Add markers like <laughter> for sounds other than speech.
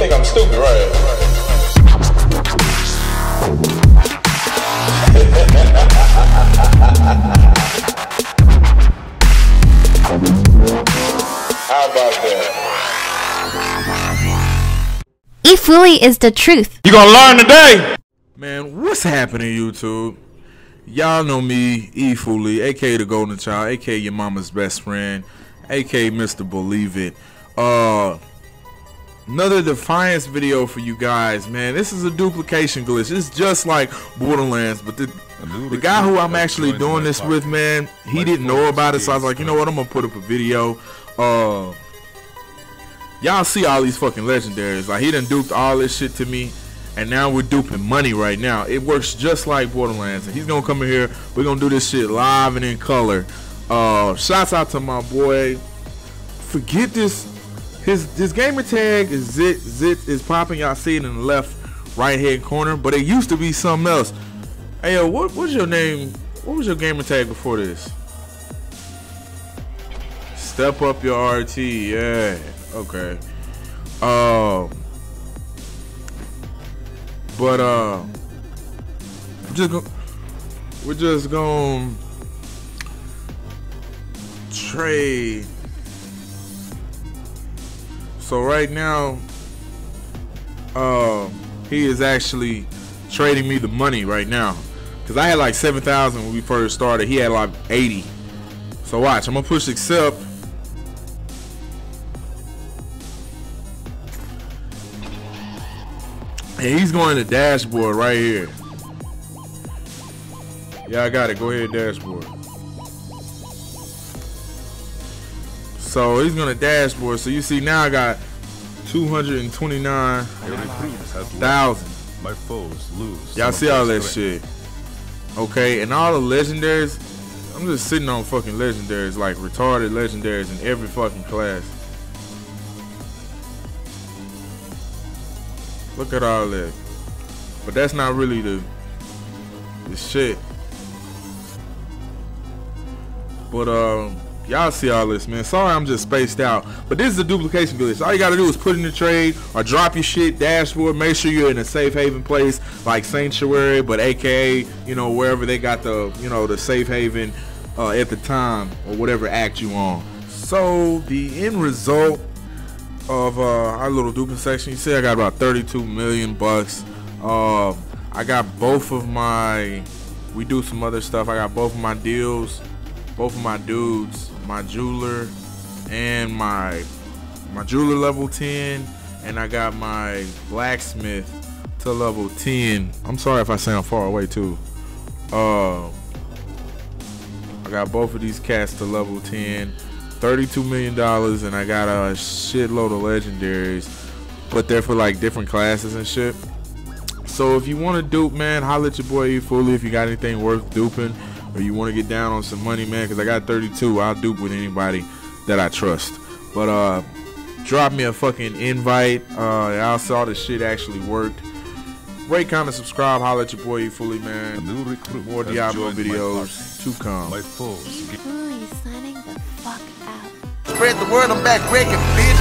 think I'm stupid, right? <laughs> How about that? E Fooly is the truth. You gonna learn today? Man, what's happening, YouTube? Y'all know me, E Fooly, aka the Golden Child, aka your mama's best friend, aka Mr. Believe It. Uh, another Defiance video for you guys, man. This is a duplication glitch. It's just like Borderlands, but the the guy who I'm actually doing this with, man, he didn't know about it, so I was like, you know what, I'm gonna put up a video. Uh, y'all see all these fucking legendaries. Like he done duped all this shit to me. And now we're duping money right now. It works just like Borderlands. And he's gonna come in here. We're gonna do this shit live and in color. Uh shouts out to my boy. Forget this. His his gamer tag is zit zit is popping. Y'all see it in the left right hand corner. But it used to be something else. Hey yo, what what's your name? What was your gamer tag before this? Step up your RT, yeah. Okay. Um but uh just go we're just gonna trade. So right now, uh, he is actually trading me the money right now. Cause I had like seven thousand when we first started. He had like eighty. So watch, I'm gonna push accept. And he's going to dashboard right here. Yeah, I got it. Go ahead, dashboard. So he's gonna dashboard. So you see now I got two hundred and twenty-nine thousand. My foes lose. Y'all see all that shit. Okay, and all the legendaries, I'm just sitting on fucking legendaries, like retarded legendaries in every fucking class. Look at all that. But that's not really the the shit. But um y'all see all this man. Sorry I'm just spaced out. But this is a duplication glitch. All you gotta do is put in the trade or drop your shit, dashboard, make sure you're in a safe haven place like Sanctuary, but aka, you know, wherever they got the, you know, the safe haven uh, at the time or whatever act you on. So the end result of uh, our little duping section. You see, I got about 32 million bucks. Uh, I got both of my. We do some other stuff. I got both of my deals, both of my dudes, my jeweler, and my my jeweler level 10, and I got my blacksmith to level 10. I'm sorry if I sound far away too. Uh, I got both of these cats to level 10. $32 million and I got a shitload of legendaries, but they're for like different classes and shit. So if you want to dupe, man, holla at your boy E Fooly if you got anything worth duping or you want to get down on some money, man, because I got 32. I'll dupe with anybody that I trust. But uh, drop me a fucking invite. Uh, I saw this shit actually worked. Rate, comment, subscribe, holla at your boy E Fooly, A man. new recruit More Diablo videos party. to come. My foes Fooly signing the fuck out. Spread the word, I'm back breaking, bitch.